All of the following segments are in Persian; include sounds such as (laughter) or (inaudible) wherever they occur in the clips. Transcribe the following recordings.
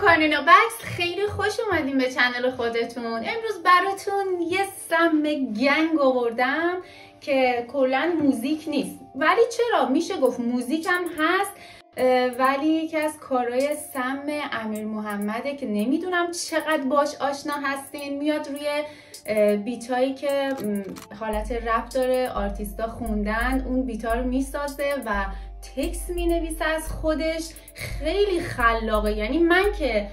کانینا بکس خیلی خوش اومدیم به channel خودتون. امروز براتون یه سم گنگ آوردم که کلا موزیک نیست. ولی چرا؟ میشه گفت موزیک هم هست ولی یکی از کارهای سم امیر محمده که نمی‌دونم چقدر باش آشنا هستین. میاد روی بیتایی که حالت رپ داره آرتیستا خوندن اون بیتا رو می‌سازه و تکس می نویسه از خودش. خیلی خلاقه. یعنی من که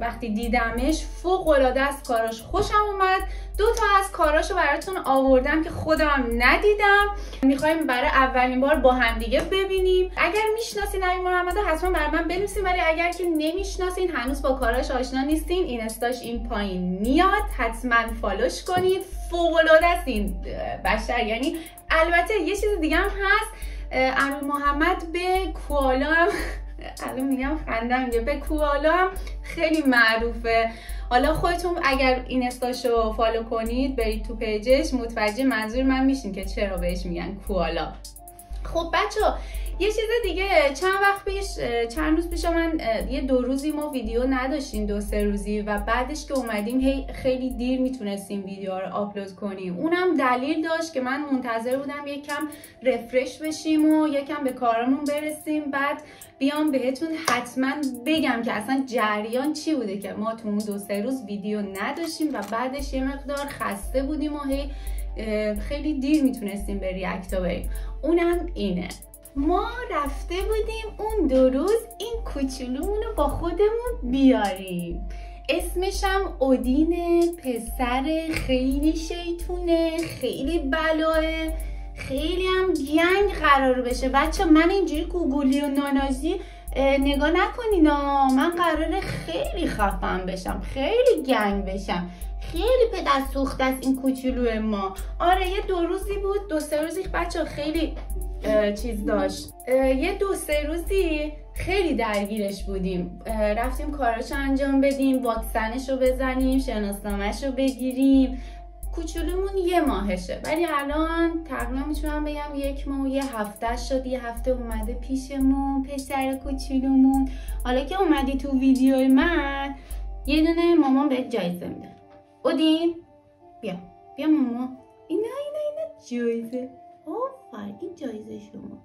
وقتی دیدمش فوق العاده از کاراش خوشم اومد. دو تا از کاراشو براتون آوردم که خودم ندیدم. می‌خوایم برای اولین بار با هم دیگه ببینیم. اگر می‌شناسین امین محمد حتما برای من بنویسین. ولی اگر که نمی‌شناسین هنوز با کاراش آشنا نیستین. این استاش این پایین میاد. حتما فالوش کنید. فوق العاده است این بشر. یعنی البته یه چیز دیگه هم هست. امیر محمد به کوالا الان میگم خندم به کوالا هم خیلی معروفه. حالا خودتون اگر این استاشو follow کنید برید تو page ش. متوجه منظور من میشین که چرا بهش میگن کوالا. خب بچه یه چیز دیگه چند وقت پیش چند روز پیش من یه دو روزی ما ویدیو نداشتیم دو سه روزی و بعدش که اومدیم هی خیلی دیر می‌تونستیم ویدیو رو آپلود کنیم. اونم دلیل داشت که من منتظر بودم یکم رفرش بشیم و یکم به کارمون برسیم. بعد بیام بهتون حتما بگم که اصلا جریان چی بوده که ما تو اون دو سه روز ویدیو نداشتیم و بعدش یه مقدار خسته بودیم و هی خیلی دیر می‌تونستیم به ریاکتا بریم. اونم اینه. ما رفته بودیم اون دو روز این کوچولومون رو با خودمون بیاریم. اسمشم اودین پسر خیلی شیطونه خیلی بلاه خیلی هم گنگ قرار بشه. بچه من اینجوری گوگولی و نانازی نگاه نکنینا من قراره خیلی خفن بشم خیلی گنگ بشم. خیلی پدر سوخت است این کوچولو ما. آره یه دو روزی بود دو سه روزی. بچه خیلی چیز داشت. یه دو سه روزی خیلی درگیرش بودیم. رفتیم کاراش انجام بدیم واکسنش بزنیم شناسنامهش رو بگیریم. کوچولومون یه ماهشه. ولی الان تقریبا می‌تونم بگم یک ماه و یه هفته شد. یه هفته اومده پیشمون پسر کوچولومون. حالا که اومدی تو ویدیو من یه دونه مامان بهت جایزه میده. اودین بیا. بیا ماما اینا اینا اینا جایزه. آفرین جایزه شما.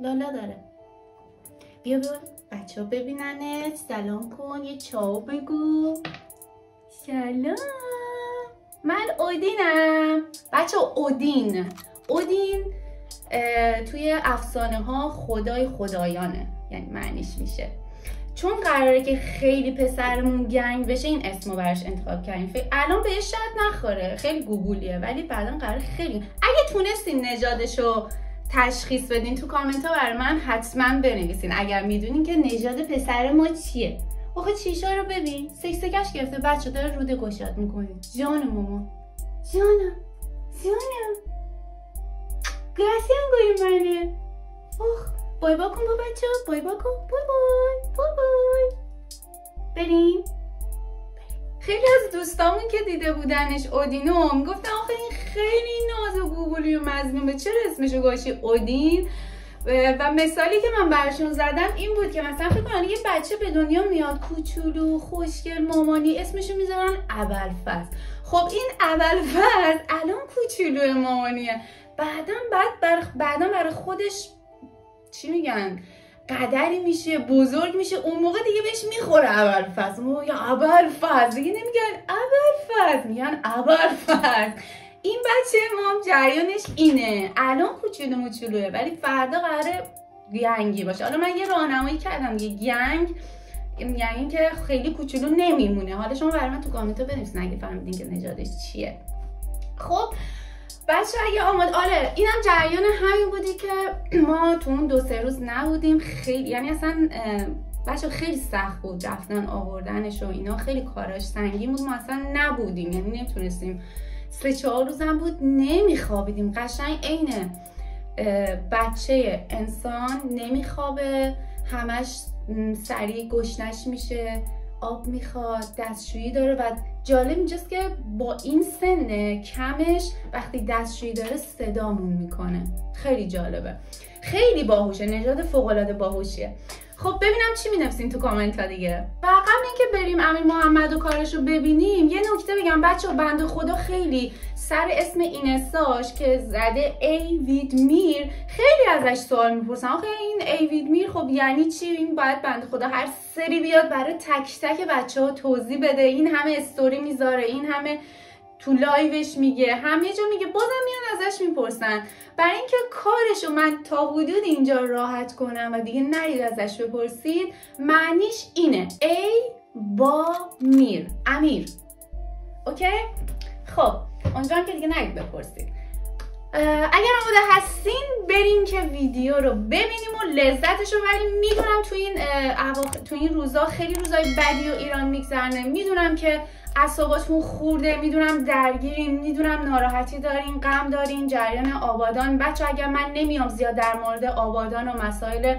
لالا داره. بیا بیا بچه ها ببیننت. سلام کن. یه چاو بگو. سلام. من اودینم. بچه اودین. اودین توی افسانه ها خدای خدایانه. یعنی معنیش میشه. چون قراره که خیلی پسرمون گنگ بشه این اسمو براش انتخاب کردیم. الان بهش شاید نخوره. خیلی گوگولیه ولی بعدا قرار خیلی اگه تونستین نژادشو تشخیص بدین تو کامنت ها برای من حتما بنویسین. اگر می‌دونین که نژاد پسر ما چیه. آخه چیشا رو ببین. سکسکش گرفته بچه داره روده گشاد می‌کنه. جان ماما. جانم. جانم. گرسیان گوی منه. آخ بای با کن با بچه بای با کن بای بای بای بای بریم. خیلی از دوستامون که دیده بودنش اودینو می‌گفتن آخه این خیلی ناز و گوگلی و مزنونه چرا اسمشو گوشی اودین. و مثالی که من براشون زدم این بود که مثلا فکر کنم یه بچه به دنیا میاد کوچولو خوشگل مامانی اسمشو می‌ذارن ابلفز خب این ابلفز الان کوچولو مامانیه. بعدا بعد بر بعدا برای خودش چی میگن؟ قدری میشه بزرگ میشه اون موقع دیگه بهش می‌خوره اول فصل یا اول فصل دیگه نمیگن اول فصل میگن اول فصل این بچه ما جریانش اینه. الان کوچولو موچولوه ولی فردا قراره گنگی باشه. حالا من یه راهنمایی کردم یه گنگ یعنی که خیلی کوچولو نمیمونه. حالا شما برای من تو کامنت بنویسین اگه فهمیدین که نجادش چیه. خب بچه اگه آماد آره اینم جریان همین بودی که ما تو اون دو سه روز نبودیم. خیلی یعنی اصلا بچه خیلی سخت بود رفتن آوردنش و اینا. خیلی کاراش سنگین بود. ما اصلا نبودیم یعنی نمی‌تونستیم. سه چهار روزم بود نمیخوابیدیم. قشنگ عین بچه انسان نمیخوابه. همش سریع گشنش میشه. آب می‌خواد دستشویی داره و جالب اینجاست که با این سن کمش وقتی دستشویی داره صدامون می‌کنه. خیلی جالبه. خیلی باهوشه. نژاد فوق العاده باهوشیه. خب ببینم چی می تو کامنت ها دیگه. و قبل اینکه بریم امیر محمد و کارش رو ببینیم یه نکته بگم. بچه بند خدا خیلی سر اسم اینستاش که زده ایوید میر خیلی ازش سوال می‌پرسن. آخه این ایوید میر خب یعنی چی؟ این باید بند خدا هر سری بیاد برای تک تک بچه ها توضیح بده. این همه استوری می‌ذاره این همه تو live ش میگه همه جا میگه بازم میان ازش می‌پرسن. برای اینکه کارشو من تا حدود اینجا راحت کنم و دیگه نرید ازش بپرسید معنیش اینه. ای با میر امیر. اوکی؟ خب اونجا که دیگه نرید بپرسید. اگر آماده هستین بریم که ویدیو رو ببینیم و لذتش رو بریم. می‌دونم تو این تو این روزا خیلی روزای بدی و ایران میگذرنه. می‌دونم که اعصاباتون خورده می‌دونم درگیرین می‌دونم ناراحتی دارین غم دارین جریان آبادان. بچه اگر من نمیام زیاد در مورد آبادان و مسائل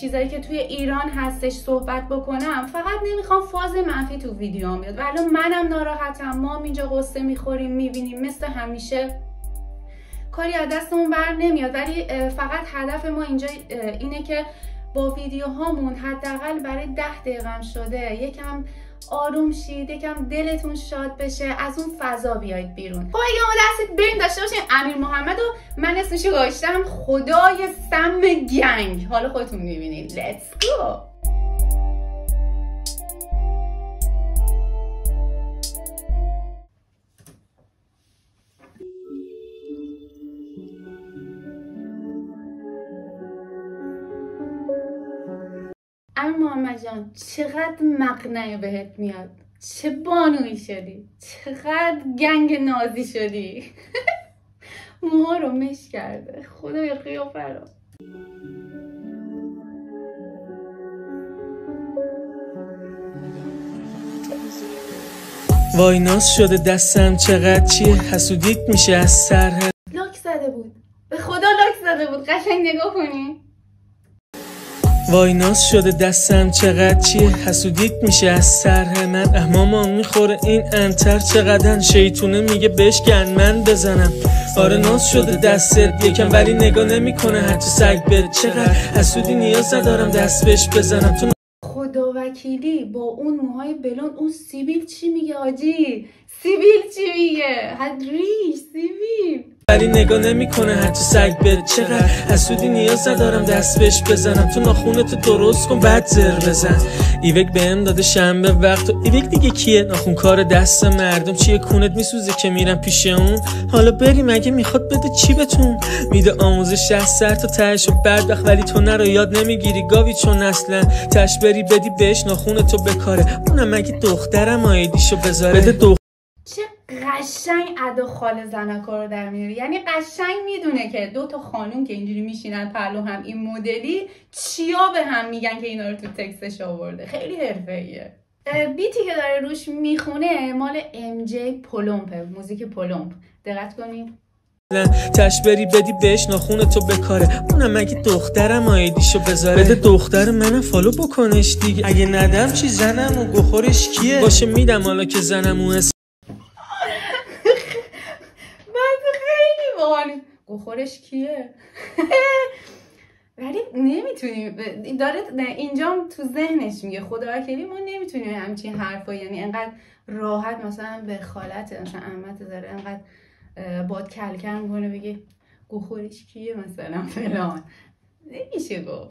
چیزایی که توی ایران هستش صحبت بکنم فقط نمی‌خوام فاز منفی تو ویدیو بیاد. ولی منم ناراحتم. ما اینجا قصه می‌خوریم می‌بینیم. مثل همیشه کاری از دستمون بر نمیاد. ولی فقط هدف ما اینجا اینه که با ویدیو هامون حداقل برای ده دقیقه شده. یکم آروم شید یکم دلتون شاد بشه از اون فضا بیاید بیرون. خب اگه ما دستید بریم داشته باشیم امیر محمد و من اسمشو گاشتم خدای سم گنگ. حالا خودتون می‌بینید. لیتس گو امیر محمد جان چقدر مقنعه بهت میاد؟ چه بانوی شدی؟ چقدر گنگ نازی شدی؟ (laughs) موها رو مش کرده. خدای قیافه رو. وای ناز شده دستم چقدر چیه؟ حسودیت میشه از سر لاک زده بود. به خدا لاک زده بود. قشنگ نگاه کنی. وای ناز شده دستم چقدر چیه؟ حسودیت میشه از سر من. احمامان می‌خوره این انتر. چقدر شیطونه میگه بشکن من بزنم. آره ناز شده دستت یکم ولی نگاه نمی‌کنه. هرچی سگ بره چقدر؟ حسودی نیاز ندارم دست بهش بزنم. تو خدا وکیلی با اون موهای بلون اون سیبیل چی میگه آجی؟ سیبیل چی میگه؟ هدریش سیبیل. ولی نگاه نمی‌کنه هرچی سگ بره. چقدر حسودی نیاز ندارم دست بهش بزنم. تو ناخونتو درست کن بعد زر بزن. ایوک بهم داده شنبه وقت. و ایوک دیگه کیه؟ ناخون کار دست مردم. چیه کونت میسوزه که میرم پیش اون؟ حالا بریم اگه می‌خواد بده چی بتون میده آموزش از سر تا تهش و ولی تو نرو یاد نمی‌گیری. گاوی چون اصلا. تش بری بدی بهش ناخونتو بکاره. اونم اگه دخترم آیدیشو بذاره؟ بده قشنگ ادا خال زنکا رو در میاره یعنی قشنگ می‌دونه که دو تا خانوم که اینجوری میشینن پلو هم این مدلی چیا به هم میگن که اینا رو تو تکستش آورده. خیلی حرفه‌ایه. بیتی که داره روش می‌خونه مال ام جی پولومپه موزیک پولومپ دقت کنید تش بری بدی بهش ناخون تو بکاره. اونم مگه دخترم آیدیشو بذاره. بده دختر منم فالو بکنش دیگه. اگه ندم چی زنم و گخورش کیه؟ باشه میدم حالا که زنم و گوخورش کیه؟ (laughs) ولی نمی‌تونیم داره اینجا تو ذهنش میگه. خدا وکیلی ما نمی‌تونیم همچین حرفا یعنی انقدر راحت مثلا به خالت مثلا احمد داره انقدر باد کلکل می‌کنه بگه گوخورش کیه مثلا فلان. نمیشه گفت.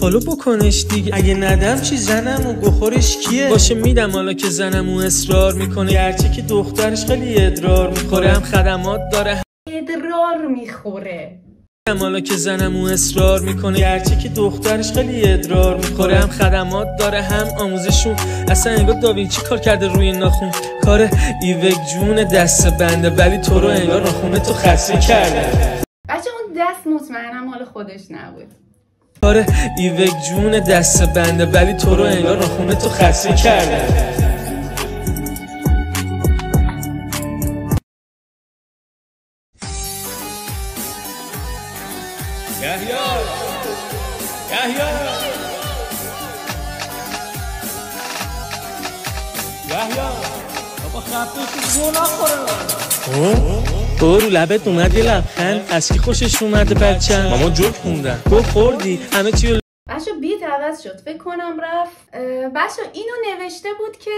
فالو بکنش دیگه. اگه ندم چی زنم و گخورش کیه؟ باشه میدم حالا که زنم و اصرار می‌کنه. گرچه که دخترش خیلی ادرار می‌خوره. هم خدمات داره. ادرار می‌خوره. حالا که زنم و اصرار می‌کنه. گرچه که دخترش خیلی ادرار می‌خوره. هم خدمات داره هم آموزشون. اصلا انگار داوینچی کار کرده روی ناخون. کار ایوک جون دست بنده ولی تو رو انگار ناخونه تو خسته کرده. بچه اون دست مطمئنم مال خودش نبود. کار ایوک جون دست بنده ولی تو رو انگار ناخونه تو خسته کرده. بابا خفه گو نخوره. رو لبت اومد یه لبخند. از کی خوشش اومده بچه. ماما جوک خوندن. گفت خوردی؟ همه چی عوض شد. فکر کنم رفت. بچه اینو نوشته بود که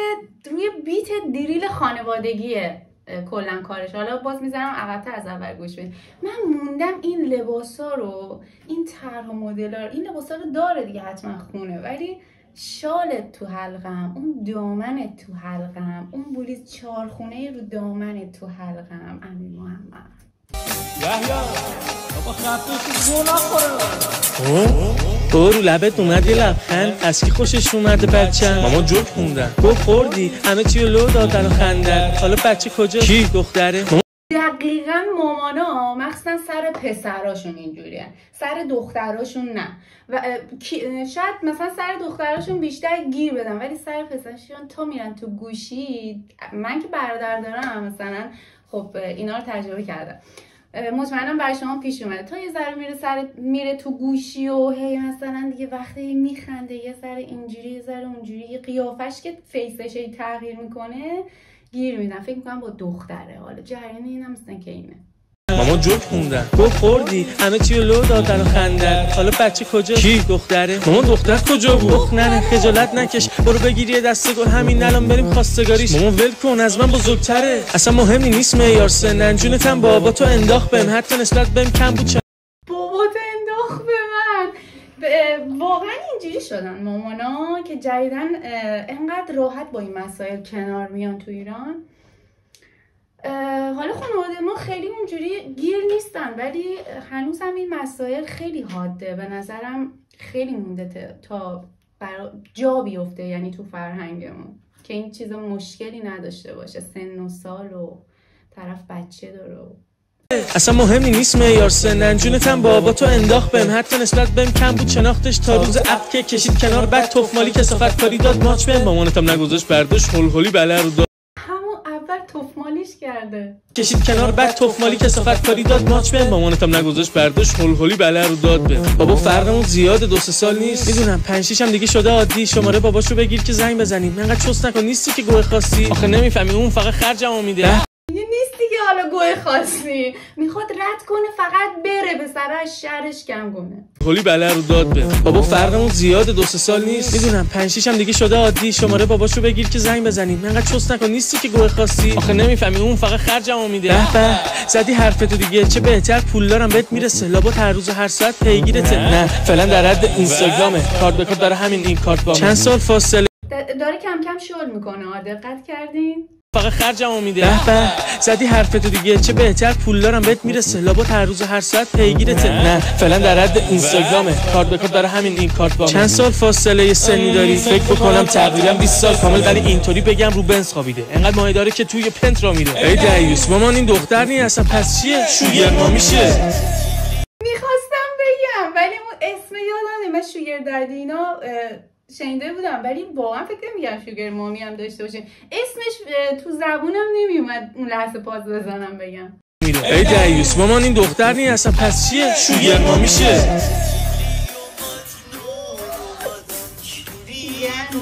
روی بیت دریل خانوادگیه. کلا کارش. حالا باز می‌زنم عقبتر از اول گوش بدید من موندم این لباسا رو این طرح و مدل رو این لباسا رو داره دیگه حتما خونه. ولی شالت تو حلقم اون دامنت تو حلقم اون بولیز چارخونه رو دامنت تو حلقم امین محمد. خب رو لبت اومد یه لبخند. از کی خوشش اومده بچه ماما جوک خوندن گفت خوردی. همه چی لو دادن و خندن. حالا بچه کجا؟ کی؟ دختره. دقیقا مامانا مخصوصا سر پسراشون اینجوریه. سر دختراشون نه. و شاید مثلا سر دختراشون بیشتر گیر بدن ولی سر پسرشون تا میرن تو گوشی. من که برادر دارم مثلا خب اینا رو تجربه کردم. مطمئنم برای شما پیش اومده. تا یه ذره میره سر میره تو گوشی و هی مثلا دیگه وقتی میخنده یه ذره اینجوری یه ذره اونجوری قیافش که فیسش تغییر می‌کنه گیر میدن. فکر می‌کنم با دختره. حالا جریان اینم مثل که اینه. ماما جوک خوندن. گفت خوردی. همه چی رو لو دادن و خندن. حالا بچه کجا؟ کی؟ دختره. ماما دختر کجا بود؟ اخ نه خجالت نکش. برو بگیری یه دسته گل. همین الان بریم خواستگاریش. ماما ول کن. از من بزرگتره. اصلا مهمی نیست معیار سنن. جونتم بابا تو انداخت بهم. حتی نسبت بهم کم بود. بابا تو انداخت به من. واقعا اینجوری شدن مامانا که جدیدن انقدر راحت با این مسائل کنار میان تو ایران. حالا خانواده ما خیلی اونجوری گیر نیستن ولی هنوز هم این مسائل خیلی حاده. به نظرم خیلی مونده تا جا بیفته یعنی تو فرهنگمون که این چیز مشکلی نداشته باشه. سن و سال و طرف بچه داره اصلا مهمی نیست معیار سنن جونتم بابا تو انداخت بهم حتی نسبت بهم کم بود شناختش. تا روز عقد که کشید کنار بعد تفمالی کسافت کاری داد. ماچ بهم. مامانتم نگذاشت برداشت. هول بله رو تفمالیش کرده. کشید کنار بعد تفمالی کسافت کاری داد. ماچ به مامانتم نگذاشت برداشت هول هولی بله رو داد به. بابا فرقمون زیاد دو سه سال نیست. می‌دونم پنج هم دیگه شده عادی. شماره باباشو بگیر که زنگ بزنیم. انقدر چست نکن نیستی که گوه خاصی. آخه نمی‌فهمی اون فقط خرجمو میده. دیگه حالا گوه خاصی. می‌خواد رد کنه فقط بره به سرش شرش کم کنه. کلی بله رو داد به. بابا فرقمون زیاد دو سه سال نیست. می‌دونم پنج هم دیگه شده عادی. شماره باباشو بگیر که زنگ بزنیم. انقدر چست نکن نیستی که گوه خاصی. آخه نمی‌فهمی اون فقط خرجمو میده. به به زدی حرفتو دیگه. چه بهتر پول دارم بهت می‌رسه. لابد هر روز هر ساعت پیگیرته. نه فعلا در حد اینستاگرامه. کارت به داره همین این کارت با چند سال فاصله؟ داره کم کم شل می‌کنه. دقت کردین؟ فقط خرجمو میده. به به زدی حرفتو دیگه چه بهتر پول دارم بهت می‌رسه. لابد هر روز هر ساعت پیگیرته. نه. فعلا در حد اینستاگرامه. کارت به داره همین این کارت با چند سال فاصله سنی داری؟ فکر بکنم تقریبا 20 سال. کامل ولی اینطوری بگم رو بنز خوابیده. انقدر مایه داره که توی پنت را میره. ای دیوس مامان این دختر نی اصلا پس چیه؟ شوگر ما میشه. می‌خواستم بگم ولی اون اسم یادم من شوگر دادی اینا شنیده بودم ولی واقعا فکر نمیگم شوگر مامی هم داشته باشه. اسمش تو زبونم نمیومد اون لحظه پاس بزنم بگم. ای دیوس مامان این دختر نی اصلا پس چیه؟ شوگر مامیشه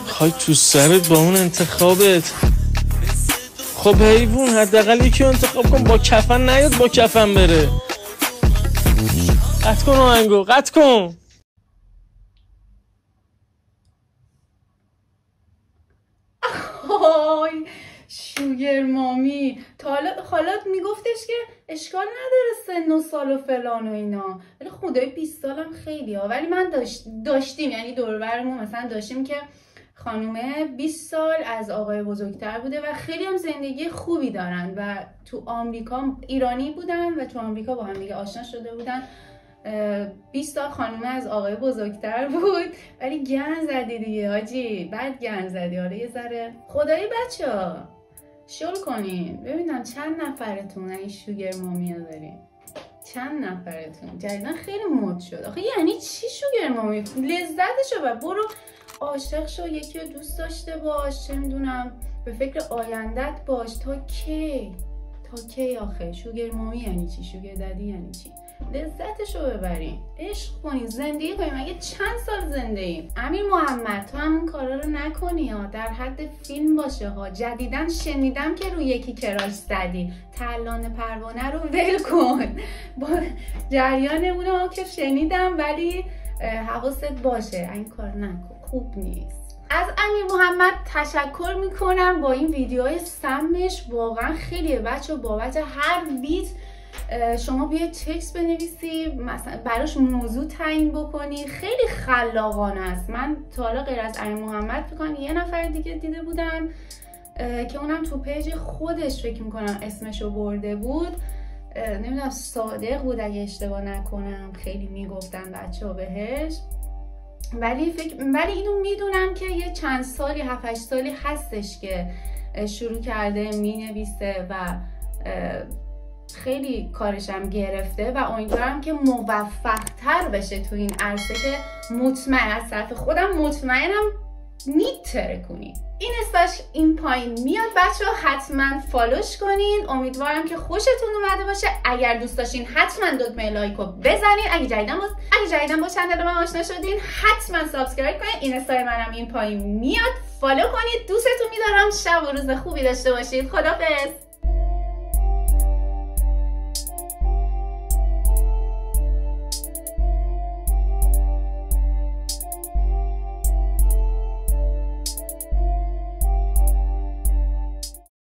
خواهی تو سرت با اون انتخابت. خب حیوون حداقل یکی انتخاب کن. با کفن نیاد با کفن بره. قط کن آهنگو قط کن. وای شوگر مامی. تا حالا خالات میگفتش که اشکال نداره سن و سال و فلان و اینا. ولی خدای 20 سالم خیلی ها. ولی من داشت داشتیم یعنی دوربرمون مثلا داشتیم که خانومه 20 سال از آقای بزرگتر بوده و خیلی هم زندگی خوبی دارن و تو آمریکا ایرانی بودن و تو آمریکا با هم دیگه آشنا شده بودن. 20 تا خانومه از آقای بزرگتر بود. ولی گن زدی دیگه حاجی. بعد گن زدی. آره یه ذره. خدایی بچه ها. شل کنین. ببینم چند نفرتون این شوگر مامی دارین. چند نفرتون؟ جدیدا خیلی مد شد. آخه یعنی چی شوگر مامی لذتشو و برو. عاشق شو. یکی رو دوست داشته باش. چه می‌دونم به فکر آیندت باش. تا کی؟ تا کی آخه؟ شوگر مامی یعنی چی؟ شوگر ددی یعنی چی؟ لذتش رو ببریم عشق کنیم زندگی کنیم اگه چند سال زنده ایم امیر محمد تو هم کارا رو نکنی ها. در حد فیلم باشه ها. جدیدا شنیدم که روی یکی کراش زدی. تلان پروانه رو ول کن. با جریان اونو که شنیدم ولی حواست باشه. این کار نکن. خوب نیست. از امیر محمد تشکر می‌کنم. با این ویدیوهای سمش واقعا خیلیه. بچه بابت هر بیت شما بیاید تکس بنویسی مثلا براش موضوع تعیین بکنی. خیلی خلاقانه است. من تا حالا غیر از امیر محمد فکر یه نفر دیگه دیده بودم که اونم تو پیج خودش فکر می‌کنم اسمشو برده بود. نمی‌دونم صادق بود اگه اشتباه نکنم. خیلی می‌گفتن بچه ها بهش. ولی فکر ولی اینو می‌دونم که یه چند سالی 7 سالی هستش که شروع کرده می‌نویسه و خیلی کارشم گرفته و امیدوارم که موفق تر بشه تو این عرصه که مطمئن از طرف خودم مطمئنم میتره کنید این استاش این پایین میاد. بچه ها حتما follow ش کنین. امیدوارم که خوشتون اومده باشه. اگر دوست داشتین حتما دکمه like رو بزنین. اگه جدیدن باز اگه جدیدن با channel من آشنا شدین حتما subscribe کنین. این استای منم این پایین میاد. فالو کنید. دوستتون میدارم. شب و روز خوبی داشته باشید. خدافظ